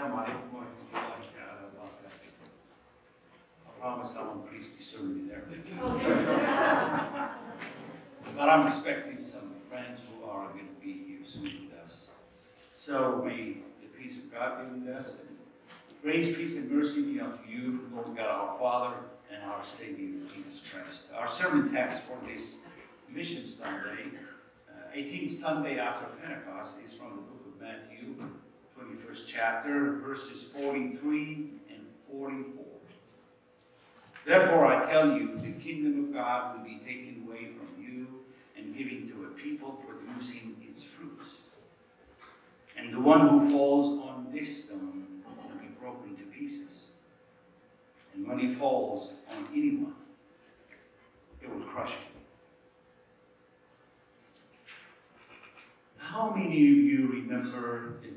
Wa rahmatullahi ta'ala wa barakatuh. I promise I won't you there. But I'm expecting some friends who are going to be here soon with us. So may the peace of God be with us. And grace, peace, and mercy be unto you from Lord God our Father and our Savior Jesus Christ. Our sermon text for this Mission Sunday, uh, 18th Sunday after Pentecost, is from the book 21st chapter, verses 43 and 44. Therefore I tell you, the kingdom of God will be taken away from you and given to a people producing its fruits. And the one who falls on this stone will be broken to pieces. And when he falls on anyone, it will crush him. How many of you remember the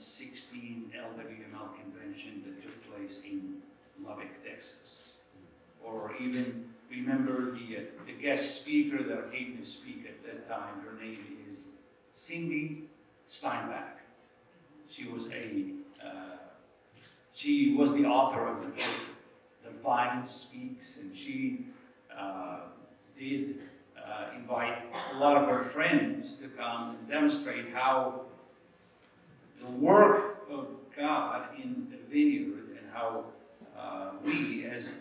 2016 LWML convention that took place in Lubbock, Texas? Or even remember the, uh, the guest speaker that came to speak at that time? Her name is Cindy Steinbach. She was a uh, she was the author of the book The Vine Speaks, and she uh, did uh, invite a lot of her friends to come and demonstrate how the work of God in the vineyard and how uh, we as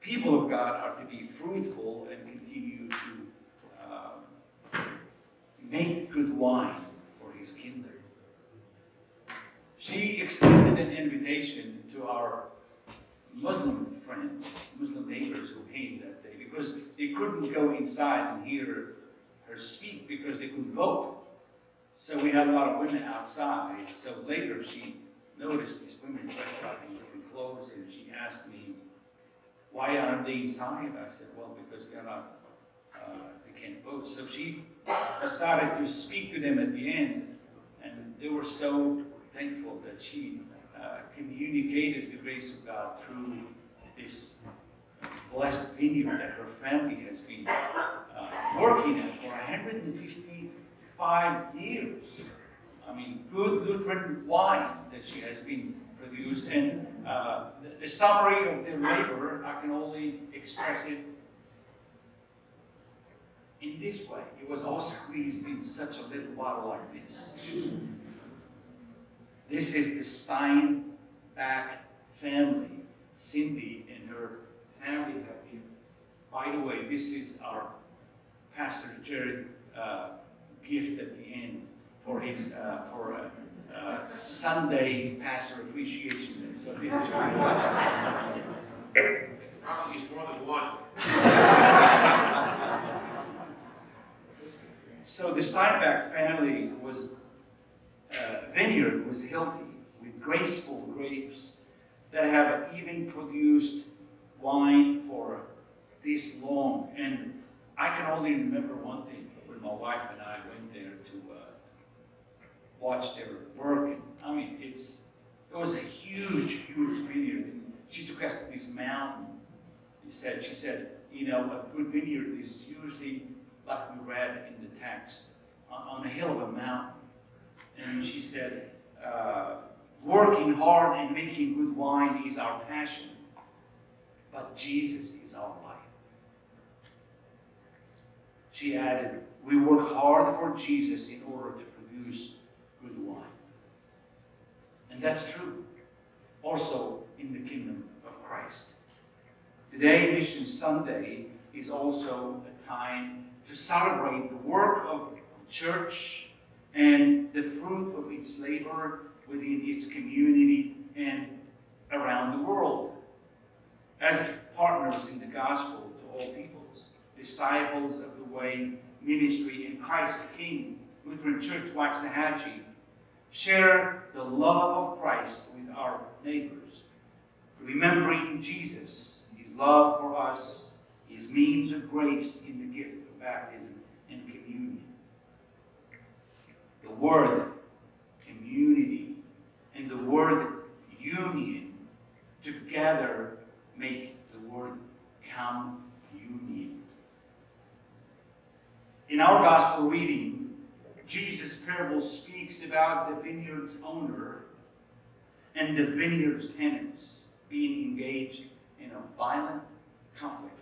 people of God are to be fruitful and continue to uh, make good wine for his kingdom. She extended an invitation to our Muslim friends, Muslim neighbors who came that day because they couldn't go inside and hear her speak because they couldn't vote. So we had a lot of women outside. So later she noticed these women dressed up in different clothes and she asked me, why aren't they inside? I said, well, because they're not, uh, they can't vote. So she decided to speak to them at the end and they were so thankful that she uh, communicated the grace of God through this blessed vineyard that her family has been uh, working at for 155 years. I mean, good Lutheran wine that she has been produced. And uh, the, the summary of the labor, I can only express it in this way. It was all squeezed in such a little bottle like this. This is the Steinbach family. Cindy and her family have been. By the way, this is our Pastor Jared uh, gift at the end for his uh, for a, uh, Sunday Pastor Appreciation Day. So this is very much. He's more than one. so the Steinbach family was uh, vineyard was healthy with graceful grapes that have even produced wine for this long. And I can only remember one thing my wife and I went there to uh, watch their work. And I mean, it's it was a huge, huge vineyard. And she took us to this mountain. She said, she said, you know, a good vineyard is usually like we read in the text on, on a hill of a mountain. And she said, uh, working hard and making good wine is our passion, but Jesus is our life. She added, we work hard for Jesus in order to produce good wine. And that's true also in the kingdom of Christ. Today, Mission Sunday, is also a time to celebrate the work of the church and the fruit of its labor within its community and around the world. As partners in the gospel to all peoples, disciples of the way, ministry, in Christ the King, Lutheran Church Waxahachie, share the love of Christ with our neighbors, remembering Jesus, his love for us, his means of grace in the gift of baptism and communion. The word community and the word union together make the word communion. In our gospel reading, Jesus' parable speaks about the vineyard's owner and the vineyard's tenants being engaged in a violent conflict.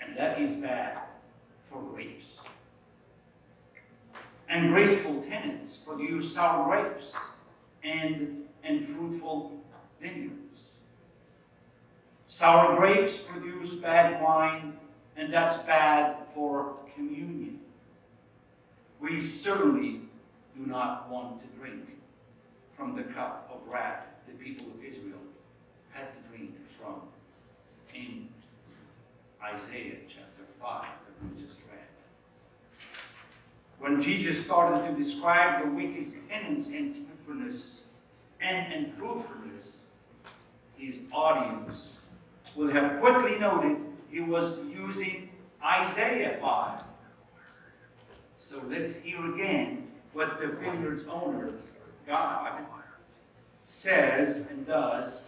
And that is bad for grapes. And graceful tenants produce sour grapes and, and fruitful vineyards. Sour grapes produce bad wine, and that's bad for communion. We certainly do not want to drink from the cup of wrath the people of Israel had to drink from in Isaiah chapter 5 that we just read. When Jesus started to describe the wicked tenants and fruitfulness and, and fruitfulness, his audience will have quickly noted he was using Isaiah 5. So let's hear again what the vineyard's owner, God, says and does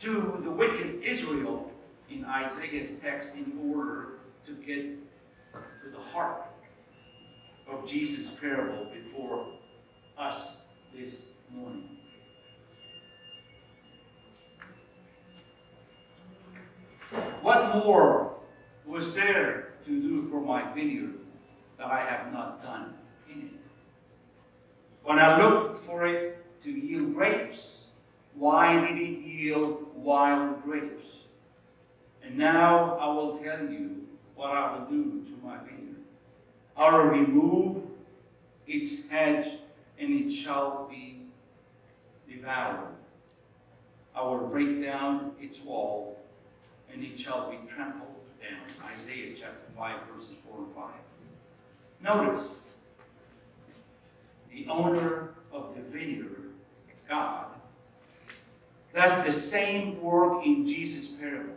to the wicked Israel in Isaiah's text in order to get to the heart of Jesus' parable before us this morning. What more was there to do for my vineyard that I have not done in it? When I looked for it to yield grapes, why did it yield wild grapes? And now I will tell you what I will do to my vineyard. I will remove its hedge, and it shall be devoured. I will break down its wall, and it shall be trampled down. Isaiah chapter 5, verses 4 and 5. Notice, the owner of the vineyard, God, does the same work in Jesus' parable.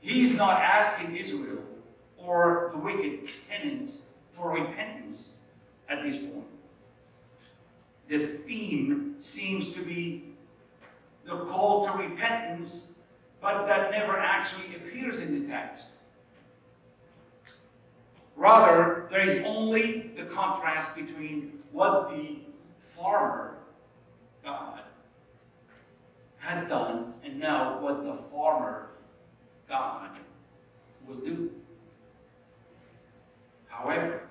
He's not asking Israel or the wicked tenants for repentance at this point. The theme seems to be the call to repentance, but that never actually appears in the text. Rather, there is only the contrast between what the farmer, God, had done and now what the farmer God will do. However,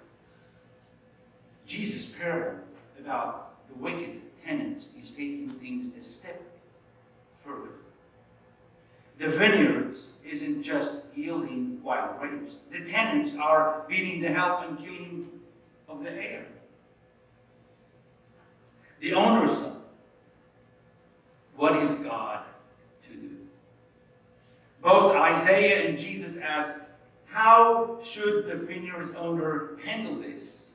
Jesus' parable about the wicked tenants is taking things a step The vineyards isn't just yielding wild grapes. The tenants are beating the help and killing of the heir. The owner's son. What is God to do? both Isaiah and Jesus ask, how should the vineyard's owner handle this?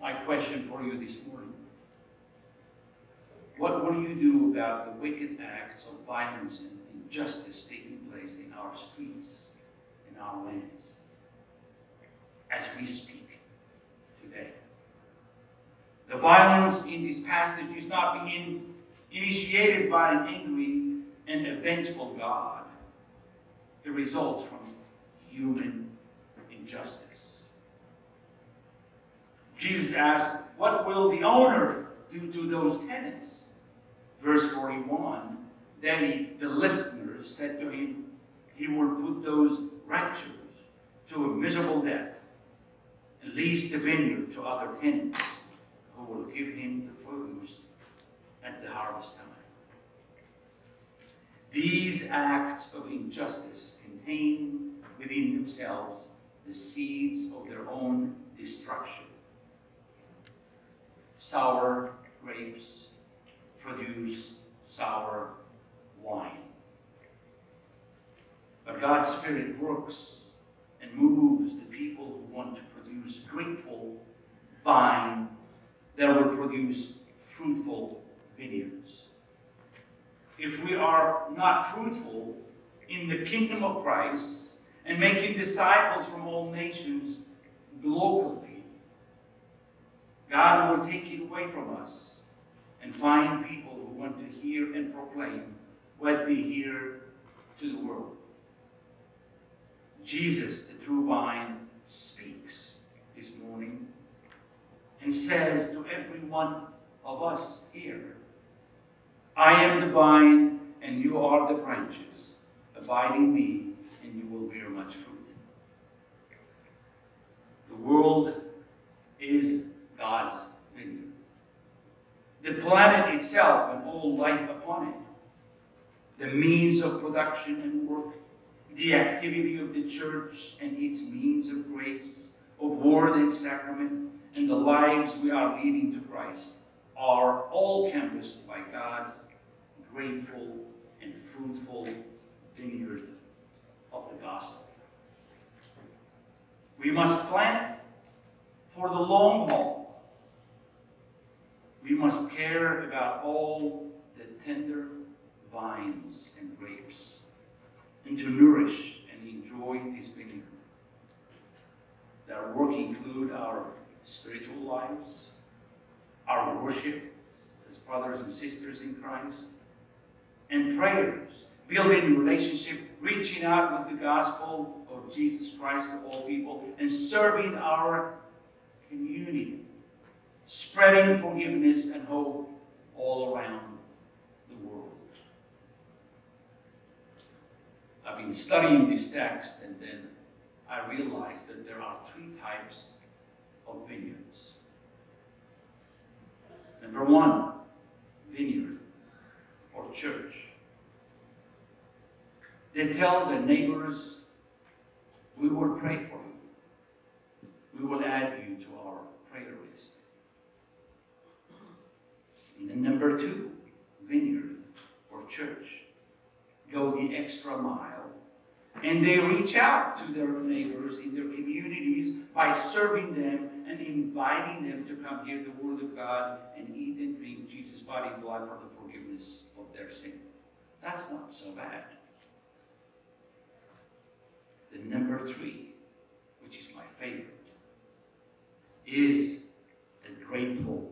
My question for you this morning. What will you do about the wicked acts of violence and injustice taking place in our streets, in our lands, as we speak today? The violence in this passage is not being initiated by an angry and vengeful God. It results from human injustice. Jesus asked, What will the owner do to those tenants? Verse 41 Then the listeners said to him, He will put those wretches to a miserable death and lease the vineyard to other tenants who will give him the produce at the harvest time. These acts of injustice contain within themselves the seeds of their own destruction. Sour grapes produce sour wine. But God's Spirit works and moves the people who want to produce grateful vine that will produce fruitful vineyards if we are not fruitful in the kingdom of Christ and making disciples from all nations globally, God will take it away from us and find people who want to hear and proclaim what they hear to the world. Jesus, the true vine, speaks this morning, and says to every one of us here, I am the vine and you are the branches. Abide in me and you will bear much fruit. The world is God's vineyard. The planet itself and all life upon it. The means of production and work. The activity of the church and its means of grace, of word and sacrament, and the lives we are leading to Christ are all canvassed by God's grateful and fruitful vineyard of the gospel. We must plant for the long haul. We must care about all the tender vines and grapes and to nourish and enjoy this vineyard. Our work include our spiritual lives, our worship as brothers and sisters in Christ, and prayers, building relationship, reaching out with the gospel of Jesus Christ to all people, and serving our community, spreading forgiveness and hope all around the world. I've been studying this text and then I realized that there are three types of vineyards. Number one, vineyard or church. They tell their neighbors, we will pray for you. We will add you to our prayer list. And number two, vineyard or church. Go the extra mile. And they reach out to their neighbors in their communities by serving them and inviting them to come hear the word of God and eat and drink Jesus' body and blood for the forgiveness of their sin. That's not so bad. The number three, which is my favorite, is the grateful.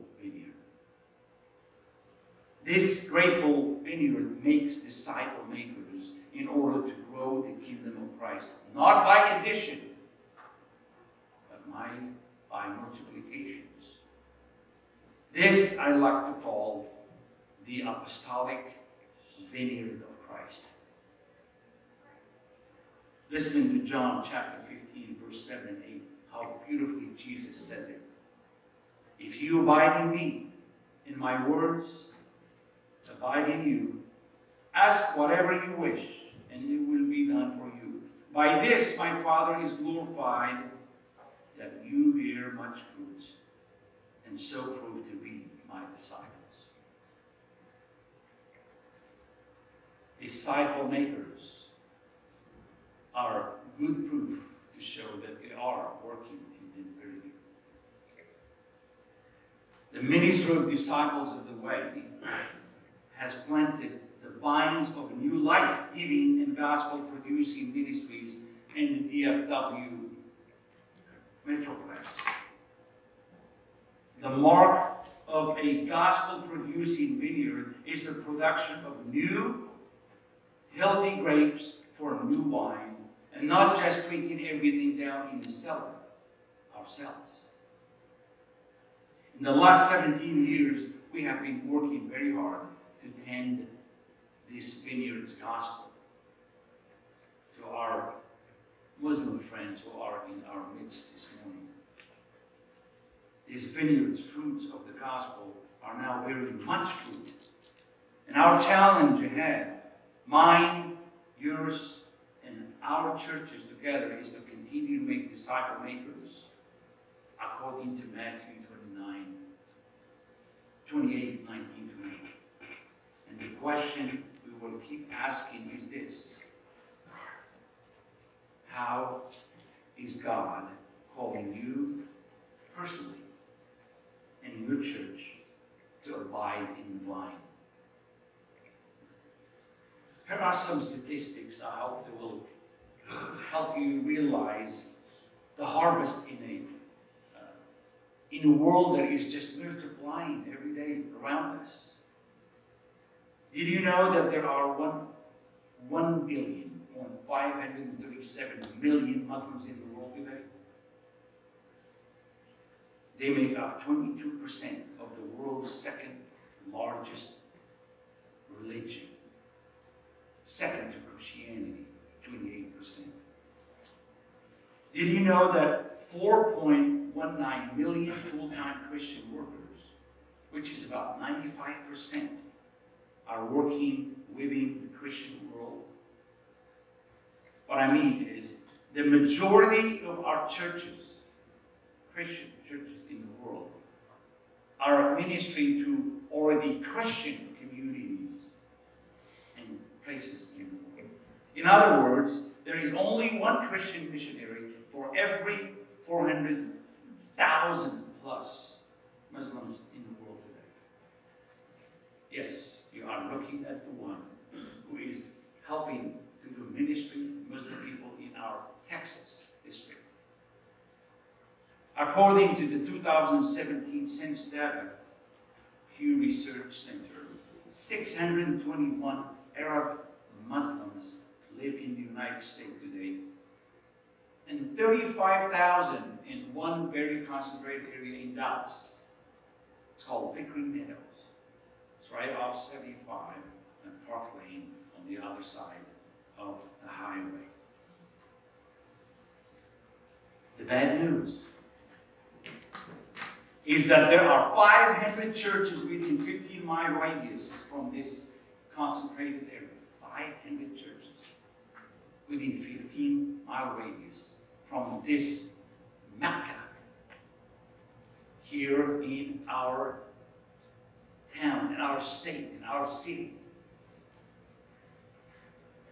This grateful vineyard makes disciple makers in order to grow the kingdom of Christ, not by addition, but by, by multiplications. This I like to call the apostolic vineyard of Christ. Listen to John chapter 15, verse 7 and 8, how beautifully Jesus says it. If you abide in me, in my words, abide in you, ask whatever you wish, and it will be done for you. By this my Father is glorified, that you bear much fruit, and so prove to be my disciples. Disciple makers are good proof to show that they are working in the vineyard. The ministry of disciples of the way has planted the vines of new life giving and gospel producing ministries in the DFW Metroplex. The mark of a gospel producing vineyard is the production of new, healthy grapes for new wine, and not just drinking everything down in the cellar ourselves. In the last 17 years, we have been working very hard to tend this vineyard's gospel to our Muslim friends who are in our midst this morning. These vineyards, fruits of the gospel, are now bearing much fruit. And our challenge ahead, mine, yours, and our churches together, is to continue to make disciple makers according to Matthew 29, 28, 19, 20. And the question we will keep asking is this How is God calling you personally and your church to abide in the vine? Here are some statistics I hope that will help you realize the harvest in a, uh, in a world that is just multiplying every day around us. Did you know that there are one, 1 billion, 537 million Muslims in the world today? They make up 22% of the world's second largest religion. Second to Christianity, 28%. Did you know that 4.19 million full-time Christian workers, which is about 95%, are working within the Christian world? What I mean is, the majority of our churches, Christian churches in the world, are ministering to already Christian communities and places in the world. In other words, there is only one Christian missionary for every 400,000 plus Muslims in the world today. Yes, you are looking at the one who is helping to do ministry to Muslim people in our Texas district. According to the 2017 census data, Pew Research Center, 621 Arab Muslims live in the United States today, and 35,000 in one very concentrated area in Dallas. It's called Vickery Meadows. Right off 75 and Park Lane on the other side of the highway. The bad news is that there are 500 churches within 15 mile radius from this concentrated area. 500 churches within 15 mile radius from this Mecca here in our our state, in our city.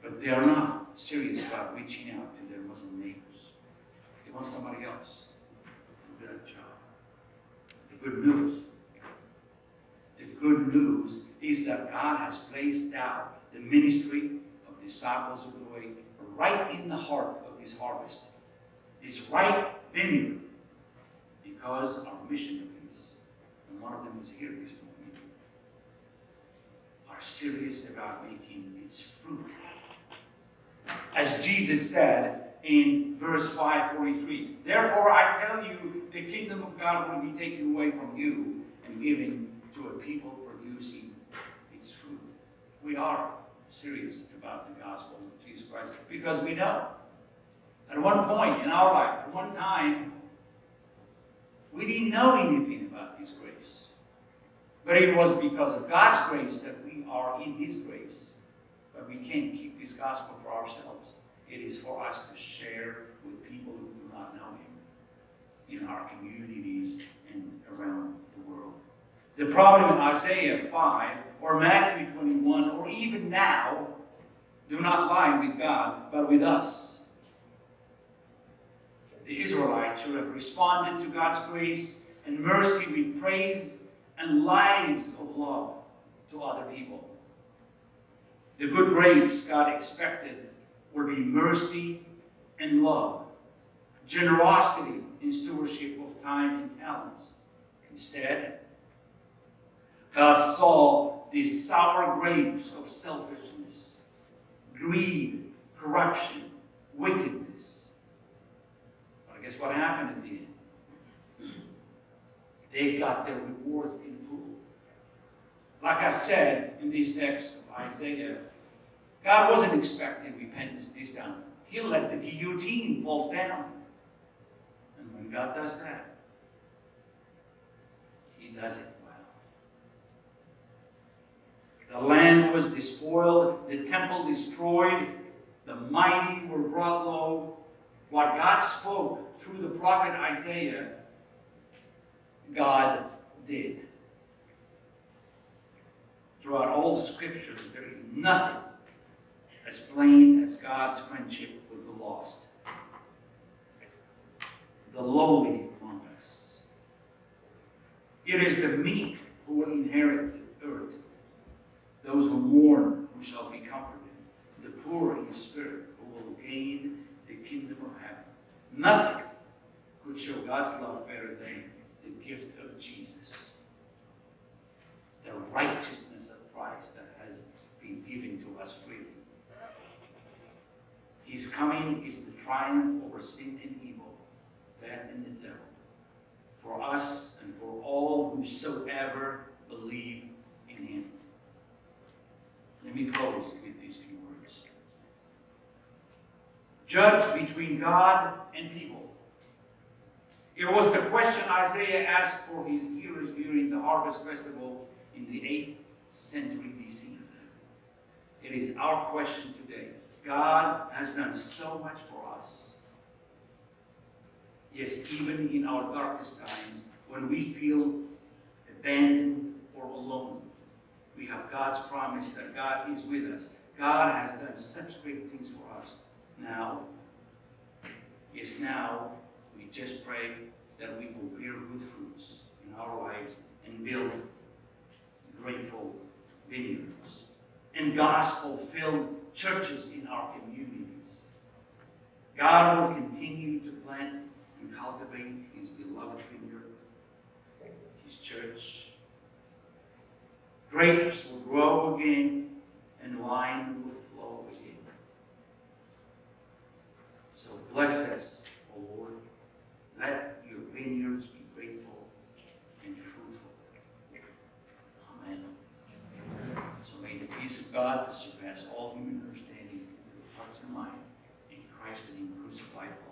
But they are not serious about reaching out to their Muslim neighbors. They want somebody else to do that job. The good news. The good news is that God has placed out the ministry of disciples of the way right in the heart of this harvest, this right vineyard, because our missionaries, and one of them is here this morning, are serious about making its fruit. As Jesus said in verse 543, Therefore I tell you, the kingdom of God will be taken away from you and given to a people producing its fruit. We are serious about the gospel of Jesus Christ because we know at one point in our life, at one time, we didn't know anything about this grace. But it was because of God's grace that we are in His grace. But we can't keep this gospel for ourselves. It is for us to share with people who do not know Him in our communities and around the world. The problem in Isaiah 5 or Matthew 21 or even now do not lie with God, but with us. The Israelites should have responded to God's grace and mercy with praise and lives of love to other people. The good grapes God expected would be mercy and love, generosity in stewardship of time and talents. Instead, God saw these sour grapes of selfishness, greed, corruption, wickedness. But guess what happened at the end? They got their reward. Like I said in these texts of Isaiah, God wasn't expecting repentance this time. He let the guillotine fall down. And when God does that, He does it well. The land was despoiled, the temple destroyed, the mighty were brought low. What God spoke through the prophet Isaiah, God did. Throughout all the scriptures, there is nothing as plain as God's friendship with the lost, the lowly among us. It is the meek who will inherit the earth, those who mourn who shall be comforted, the poor in spirit who will gain the kingdom of heaven. Nothing could show God's love better than the gift of Jesus, the righteousness of Christ that has been given to us freely. His coming is the triumph over sin and evil, death and the devil. for us and for all whosoever believe in him. Let me close with these few words. Judge between God and people. It was the question Isaiah asked for his hearers during the harvest festival in the 8th century BC. It is our question today. God has done so much for us. Yes, even in our darkest times, when we feel abandoned or alone, we have God's promise that God is with us. God has done such great things for us. Now, yes, now, we just pray that we will bear good fruits in our lives and build grateful vineyards and gospel-filled churches in our communities. God will continue to plant and cultivate his beloved vineyard, his church. Grapes will grow again and wine will flow again. So bless us, O Lord. Let your vineyards peace of God that surpasses all human understanding, will be hearts and mind in Christ in crucified.